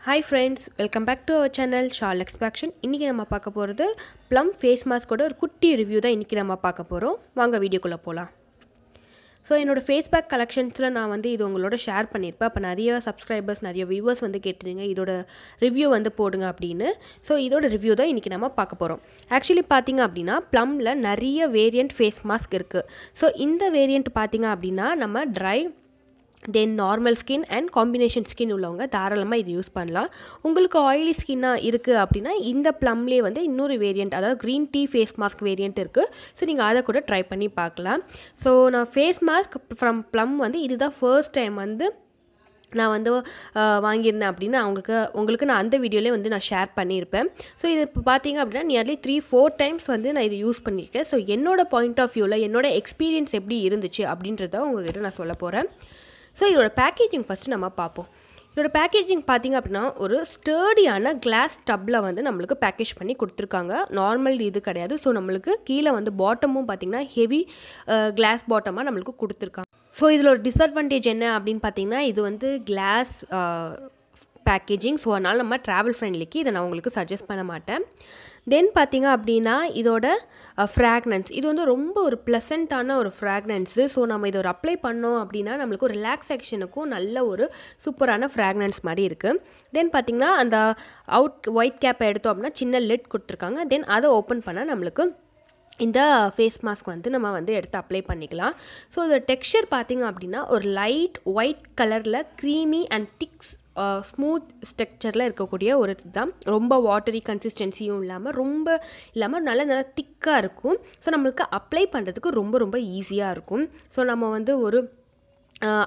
Hi friends welcome back to our channel shawl எக்ஸ்பேக்ஷன் இன்றைக்கி நம்ம பார்க்க போகிறது ப்ளம் ஃபேஸ் மாஸ்க்கோட ஒரு குட்டி ரிவ்யூ தான் இன்றைக்கி நம்ம பார்க்க போகிறோம் வாங்க வீடியோக்குள்ளே போகலாம் ஸோ என்னோடய ஃபேஸ் பேக் கலெக்ஷன்ஸில் நான் வந்து இது உங்களோட ஷேர் பண்ணியிருப்பேன். அப்போ நிறைய சப்ஸ்கிரைபர்ஸ் நிறைய வியூவர்ஸ் வந்து கேட்டிருங்க. இதோட ரிவ்யூ வந்து போடுங்க அப்படின்னு. ஸோ இதோட ரிவ்யூ தான் இன்றைக்கி நம்ம பார்க்க போகிறோம் ஆக்சுவலி பார்த்தீங்க அப்படின்னா ப்ளம்மில் நிறைய வேரியண்ட் ஃபேஸ் மாஸ்க் இருக்குது ஸோ இந்த வேரியண்ட் பார்த்தீங்க அப்படின்னா நம்ம dry then normal skin and combination skin உள்ளவங்க தாராளமாக இது யூஸ் பண்ணலாம். உங்களுக்கு ஆயிலி ஸ்கின்னாக இருக்குது அப்படின்னா இந்த ப்ளம்லேயே வந்து இன்னொரு வேரியண்ட் அதாவது green tea face mask variant இருக்குது ஸோ நீங்கள் அதை கூட ட்ரை பண்ணி பார்க்கலாம். ஸோ நான் ஃபேஸ் மாஸ்க் ஃப்ரம் ப்ளம் வந்து இதுதான் ஃபர்ஸ்ட் டைம் வந்து நான் வந்து வாங்கியிருந்தேன் அப்படின்னு அவங்களுக்கு உங்களுக்கு நான் அந்த வீடியோலேயே வந்து நான் ஷேர் பண்ணியிருப்பேன். ஸோ இது இப்போ பார்த்தீங்க அப்படின்னா நியர்லி த்ரீ ஃபோர் டைம்ஸ் வந்து நான் இது யூஸ் பண்ணியிருக்கேன். ஸோ என்னோடய பாயிண்ட் ஆஃப் வியூவில் என்னோட எக்ஸ்பீரியன்ஸ் எப்படி இருந்துச்சு அப்படின்றத உங்ககிட்ட நான் சொல்ல போகிறேன் ஸோ இதோட பேக்கேஜிங் ஃபஸ்ட்டு நம்ம பார்ப்போம். இதோட பேக்கேஜிங் பார்த்திங்க அப்படின்னா ஒரு ஸ்டர்டியான கிளாஸ் டப்பில் வந்து நம்மளுக்கு பேக்கேஜ் பண்ணி கொடுத்துருக்காங்க. நார்மல் இது கிடையாது. ஸோ நம்மளுக்கு கீழே வந்து பாட்டமும் பார்த்திங்கன்னா ஹெவி கிளாஸ் பாட்டமாக நம்மளுக்கு கொடுத்துருக்காங்க. ஸோ இதில் ஒரு டிஸ்அட்வான்டேஜ் என்ன அப்படின்னு பார்த்தீங்கன்னா இது வந்து கிளாஸ் பேக்கேஜிங் ஸோ அதனால் நம்ம ட்ராவல் ஃப்ரெண்ட்லிக்கு இதை நான் உங்களுக்கு சஜஸ்ட் பண்ண மாட்டேன். தென் பார்த்தீங்க அப்படின்னா இதோட ஃப்ராக்னன்ஸ் இது வந்து ரொம்ப ஒரு ப்ளசண்ட்டான ஒரு ஃப்ராக்னன்ஸு ஸோ நம்ம இதை ஒரு அப்ளை பண்ணோம் அப்படின்னா நம்மளுக்கு ஒரு ரிலாக்ஸேஷனுக்கும் நல்ல ஒரு சூப்பரான ஃப்ராக்னன்ஸ் மாதிரி இருக்குது தென் பார்த்திங்கன்னா அந்த அவுட் ஒயிட் கேப்பை எடுத்தோம் அப்படின்னா சின்ன லெட் கொடுத்துருக்காங்க. தென் அதை ஓப்பன் பண்ணால் நம்மளுக்கு இந்த ஃபேஸ் மாஸ்க் வந்து நம்ம வந்து எடுத்து அப்ளை பண்ணிக்கலாம். ஸோ இதோட டெக்ஸ்சர் பார்த்திங்க அப்படின்னா ஒரு லைட் ஒயிட் கலரில் க்ரீமி அண்ட் திக்ஸ் ஸ்மூத் ஸ்ட்ரக்சரில் இருக்கக்கூடிய ஒரு இதுதான். ரொம்ப வாட்டரி கன்சிஸ்டன்சியும் இல்லாமல் ரொம்ப இல்லாமல் நல்லா நல்லா திக்காக இருக்கும். ஸோ நம்மளுக்கு அப்ளை பண்ணுறதுக்கு ரொம்ப ரொம்ப ஈஸியாக இருக்கும். ஸோ நம்ம வந்து ஒரு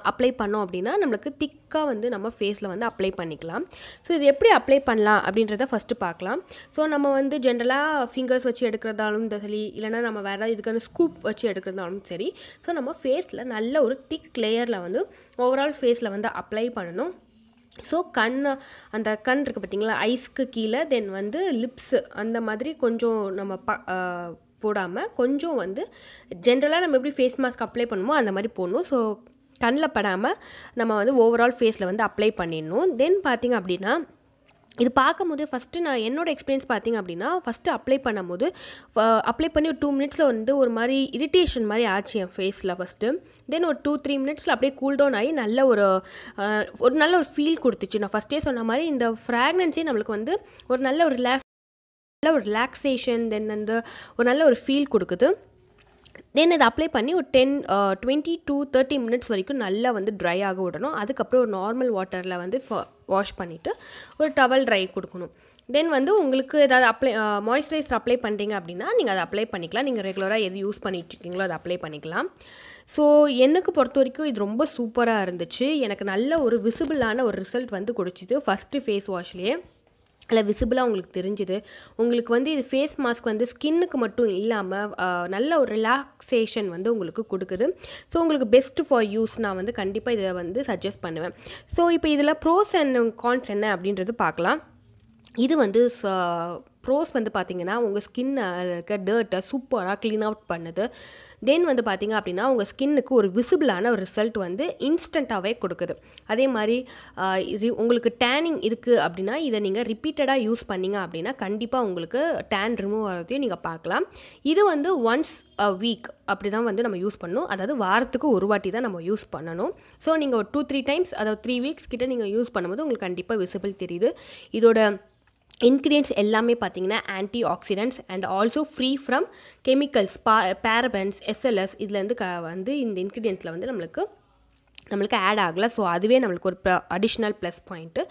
அப்ளை பண்ணோம் அப்படின்னா நம்மளுக்கு திக்காக வந்து நம்ம ஃபேஸில் வந்து அப்ளை பண்ணிக்கலாம். ஸோ இது எப்படி அப்ளை பண்ணலாம் அப்படின்றத ஃபஸ்ட்டு பார்க்கலாம். ஸோ நம்ம வந்து ஜென்ரலாக ஃபிங்கர்ஸ் வச்சு எடுக்கிறதாலும் சரி இல்லைனா நம்ம வேறு இதுக்கான ஸ்கூப் வச்சு எடுக்கிறதாலும் சரி. ஸோ நம்ம ஃபேஸில் நல்ல ஒரு திக் லேயரில் வந்து ஓவரால் ஃபேஸில் வந்து அப்ளை பண்ணணும். ஸோ கண் அந்த கண் இருக்குது பார்த்திங்களா ஐஸ்க்கு கீழே தென் வந்து லிப்ஸு அந்த மாதிரி கொஞ்சம் நம்ம ப போடாமல் கொஞ்சம் வந்து ஜென்ரலாக நம்ம எப்படி ஃபேஸ் மாஸ்க் அப்ளை பண்ணுமோ அந்த மாதிரி போடணும். ஸோ கண்ணில் படாமல் நம்ம வந்து ஓவரால் ஃபேஸில் வந்து அப்ளை பண்ணிடணும். தென் பார்த்திங்க அப்படின்னா இது பார்க்கும்போது ஃபஸ்ட்டு நான் என்னோடய எக்ஸ்பீரியன்ஸ் பார்த்திங்க அப்படின்னா ஃபஸ்ட்டு அப்ளை பண்ணும்போது அப்ளை பண்ணி ஒரு டூ மினிட்ஸில் வந்து ஒரு மாதிரி இரிட்டேஷன் மாதிரி ஆச்சு என் ஃபேஸில் ஃபஸ்ட்டு தென் ஒரு டூ த்ரீ மினிட்ஸில் அப்படியே கூல் டவுன் ஆகி நல்ல ஒரு ஒரு நல்ல ஒரு ஃபீல் கொடுத்துச்சு. நான் ஃபஸ்ட்டே சொன்ன மாதிரி இந்த ஃப்ராக்னன்ஸே நம்மளுக்கு வந்து ஒரு நல்ல ஒரு ரிலாக்ஸ் நல்ல ஒரு ரிலாக்ஸேஷன் தென் அந்த ஒரு நல்ல ஒரு ஃபீல் கொடுக்குது. தென் இதை அப்ளை பண்ணி ஒரு ten twenty to thirty minutes வரைக்கும் நல்லா வந்து ட்ரை ஆக விடணும். அதுக்கப்புறம் ஒரு நார்மல் வாட்டரில் வந்து வாஷ் பண்ணிவிட்டு ஒரு டவல் ட்ரை கொடுக்கணும். தென் வந்து உங்களுக்கு ஏதாவது அப்ளை மாய்ஸ்சரைசர் அப்ளை பண்ணுறீங்க அப்படின்னா நீங்கள் அதை அப்ளை பண்ணிக்கலாம். நீங்கள் ரெகுலராக எது யூஸ் பண்ணிட்டுருக்கீங்களோ அதை அப்ளை பண்ணிக்கலாம். ஸோ எனக்கு பொறுத்த வரைக்கும் இது ரொம்ப சூப்பராக இருந்துச்சு. எனக்கு நல்ல ஒரு விசிபிளான ஒரு ரிசல்ட் வந்து கொடுச்சிது. ஃபஸ்ட்டு ஃபேஸ் வாஷ்லேயே இல்லை விசிபிளாக உங்களுக்கு தெரிஞ்சுது. உங்களுக்கு வந்து இது ஃபேஸ் மாஸ்க் வந்து ஸ்கின்னுக்கு மட்டும் இல்லாமல் நல்ல ஒரு ரிலாக்ஸேஷன் வந்து உங்களுக்கு கொடுக்குது. ஸோ உங்களுக்கு பெஸ்ட்டு ஃபார் யூஸ் நான் வந்து கண்டிப்பாக இதை வந்து சஜஸ்ட் பண்ணுவேன். ஸோ இப்போ இதில் ப்ரோஸ் அண்ட் கான்ஸ் என்ன அப்படின்றது பார்க்கலாம். இது வந்து ப்ரோஸ் வந்து பார்த்திங்கன்னா உங்கள் ஸ்கின் இருக்க டர்ட்டை சூப்பராக க்ளீன் அவுட் பண்ணுது. தென் வந்து பார்த்திங்க அப்படின்னா உங்கள் ஸ்கின்னுக்கு ஒரு விசிபிளான ஒரு ரிசல்ட் வந்து இன்ஸ்டண்ட்டாகவே கொடுக்குது. அதே மாதிரி உங்களுக்கு டேனிங் இருக்குது அப்படின்னா இதை நீங்கள் ரிப்பீட்டடாக யூஸ் பண்ணிங்க அப்படின்னா கண்டிப்பாக உங்களுக்கு டேன் ரிமூவ் ஆகிறதையும் நீங்கள் பார்க்கலாம். இது வந்து ஒன்ஸ் அ வீக் அப்படி தான் வந்து நம்ம யூஸ் பண்ணணும். அதாவது வாரத்துக்கு ஒரு வாட்டி தான் நம்ம யூஸ் பண்ணணும். ஸோ நீங்கள் ஒரு டூ த்ரீ டைம்ஸ் அதாவது த்ரீ வீக்ஸ் கிட்டே நீங்கள் யூஸ் பண்ணும்போது உங்களுக்கு கண்டிப்பாக விசிபிள் தெரியுது. இதோட இன்க்ரீடியன்ஸ் எல்லாமே பார்த்தீங்கன்னா antioxidants and also free from chemicals பா பேரபன்ஸ் எஸ்எல்எஸ் இதுலேருந்து க வந்து இந்த இன்க்ரீடியன்ஸில் வந்து நம்மளுக்கு நம்மளுக்கு ஆட் ஆகலை. ஸோ அதுவே நம்மளுக்கு ஒரு அடிஷ்னல் ப்ளஸ் பாயிண்ட்டு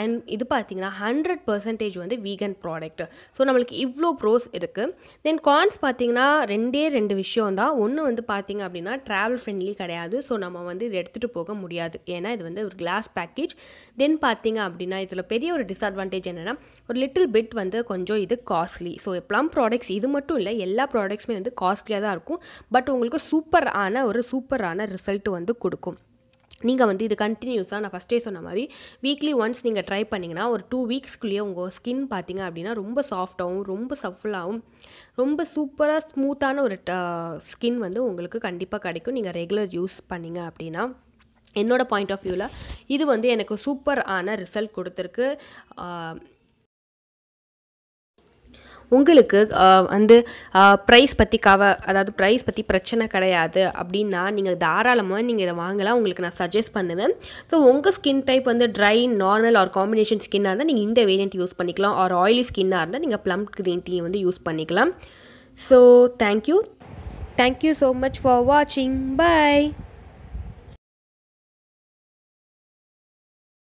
அண்ட் இது பார்த்திங்கன்னா ஹண்ட்ரட் பர்சன்டேஜ் வந்து வீகன் ப்ராடக்ட் ஸோ நம்மளுக்கு இவ்வளோ ப்ரோஸ் இருக்குது தென் கான்ஸ் பார்த்திங்கன்னா ரெண்டே ரெண்டு விஷயம் தான் ஒன்று வந்து பார்த்திங்க அப்படின்னா ட்ராவல் ஃப்ரெண்ட்லி கிடையாது. ஸோ நம்ம வந்து இது எடுத்துகிட்டு போக முடியாது. ஏன்னா இது வந்து ஒரு கிளாஸ் பேக்கேஜ் தென் பார்த்திங்க அப்படின்னா இதில் பெரிய ஒரு டிஸ்அட்வான்டேஜ் என்னென்னா ஒரு லிட்டில் பிட் வந்து கொஞ்சம் இது காஸ்ட்லி ஸோ ப்ளம் ப்ராடக்ட்ஸ் இது மட்டும் இல்லை எல்லா ப்ராடக்ட்ஸுமே வந்து காஸ்ட்லியாக தான் இருக்கும். பட் உங்களுக்கு சூப்பரான ஒரு சூப்பரான ரிசல்ட் வந்து கொடுக்கும். நீங்கள் வந்து இது கண்டினியூஸாக நான் ஃபஸ்ட்டே சொன்ன மாதிரி வீக்லி ஒன்ஸ் நீங்கள் ட்ரை பண்ணிங்கன்னா ஒரு டூ வீக்ஸ்க்குள்ளேயே உங்கள் ஸ்கின் பார்த்தீங்க அப்படின்னா ரொம்ப சாஃப்டாகவும் ரொம்ப சஃபுல்லாகவும் ரொம்ப சூப்பராக ஸ்மூத்தான ஒரு ஸ்கின் வந்து உங்களுக்கு கண்டிப்பாக கிடைக்கும். நீங்கள் ரெகுலர் யூஸ் பண்ணிங்க அப்படின்னா என்னோடய பாயிண்ட் ஆஃப் வியூவில் இது வந்து எனக்கு சூப்பர் ஆன ரிசல்ட் கொடுத்துருக்கு. உங்களுக்கு வந்து ப்ரைஸ் பற்றி கவ அதாவது ப்ரைஸ் பற்றி பிரச்சனை கிடையாது அப்படின்னா நீங்கள் தாராளமாக நீங்கள் இதை வாங்கலாம். உங்களுக்கு நான் சஜஸ்ட் பண்ணுவேன் ஸோ உங்கள் ஸ்கின் டைப் வந்து ட்ரை நார்மல் ஆர் காம்பினேஷன் ஸ்கின்னாக இருந்தால் நீங்கள் இந்த வேரியன்ட் யூஸ் பண்ணிக்கலாம். ஆர் ஆயிலி ஸ்கின்னாக இருந்தால் நீங்கள் ப்ளம் க்ரீன் டீ வந்து யூஸ் பண்ணிக்கலாம். So thank you thank you so much for வாட்சிங் பாய்